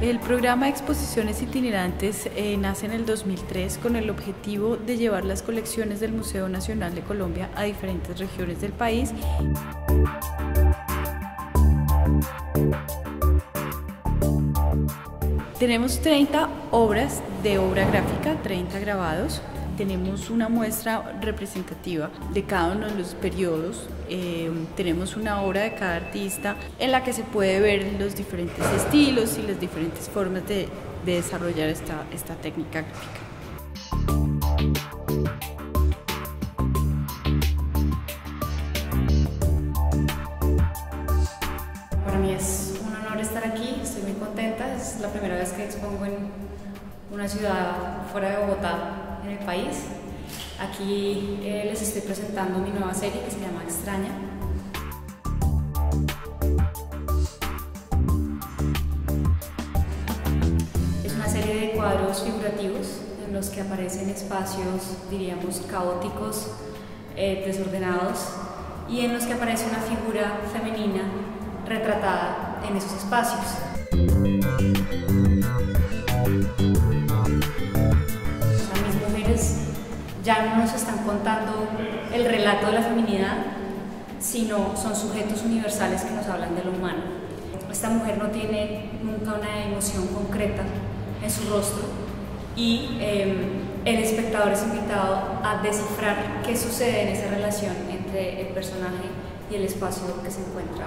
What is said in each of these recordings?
El programa de exposiciones itinerantes eh, nace en el 2003 con el objetivo de llevar las colecciones del Museo Nacional de Colombia a diferentes regiones del país. Tenemos 30 obras de obra gráfica, 30 grabados, tenemos una muestra representativa de cada uno de los periodos, eh, tenemos una obra de cada artista en la que se puede ver los diferentes estilos y las diferentes formas de, desarrollar esta, esta técnica gráfica. Honor estar aquí, estoy muy contenta, es la primera vez que expongo en una ciudad fuera de Bogotá en el país. Aquí eh, les estoy presentando mi nueva serie que se llama Extraña. Es una serie de cuadros figurativos en los que aparecen espacios, diríamos, caóticos, eh, desordenados y en los que aparece una figura femenina retratada en esos espacios ya no nos están contando el relato de la feminidad, sino son sujetos universales que nos hablan de lo humano. Esta mujer no tiene nunca una emoción concreta en su rostro y em, el espectador es invitado a descifrar qué sucede en esa relación entre el personaje y el espacio que se encuentra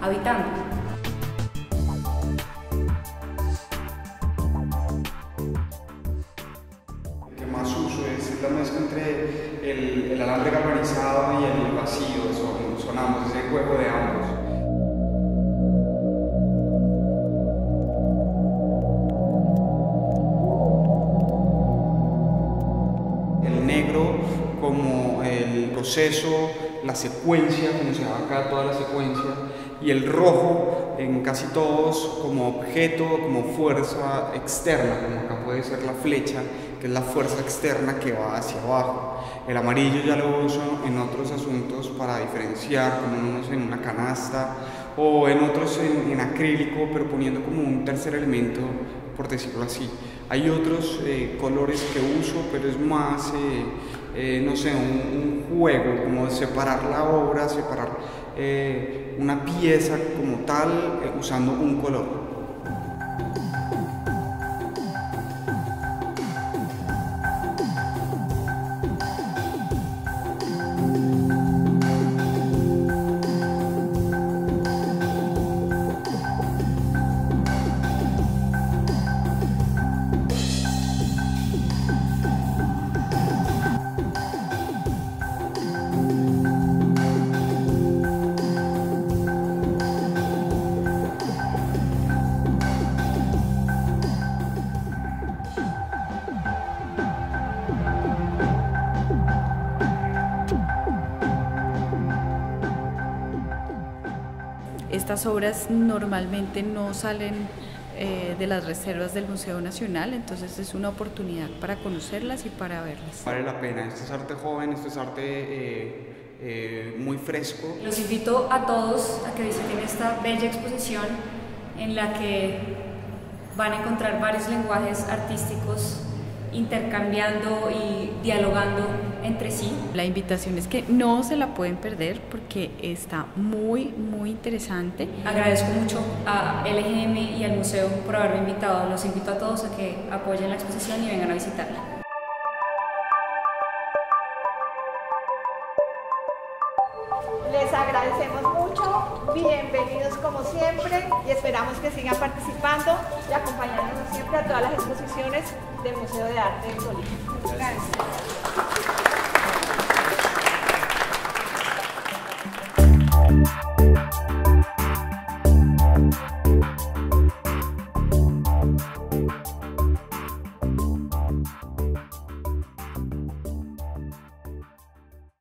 habitando. la mezcla entre el, el, alambre galvanizado y el vacío, son, son ambos, ese juego de ambos. El negro como el proceso, la secuencia, se llama acá toda la secuencia, y el rojo en casi todos como objeto, como fuerza externa, como acá puede ser la flecha, que es la fuerza externa que va hacia abajo. El amarillo ya lo uso en otros asuntos para diferenciar, como unos en una canasta o en otros en, acrílico, pero poniendo como un tercer elemento, por decirlo así. Hay otros eh, colores que uso, pero es más, eh, eh, no sé, un, un, juego, como separar la obra, separar una pieza como tal, usando un color. Estas obras normalmente no salen eh, de las reservas del Museo Nacional, entonces es una oportunidad para conocerlas y para verlas. Vale la pena, esto es arte joven, esto es arte eh, eh, muy fresco. Los invito a todos a que visiten esta bella exposición en la que van a encontrar varios lenguajes artísticos intercambiando y dialogando entre sí. La invitación es que no se la pueden perder porque está muy, muy interesante. Agradezco mucho a LGM y al museo por haberme invitado. Los invito a todos a que apoyen la exposición y vengan a visitarla. Les agradecemos mucho, bienvenidos como siempre y esperamos que sigan participando y acompañándonos siempre a todas las exposiciones del Museo de Arte de Tolima. Gracias.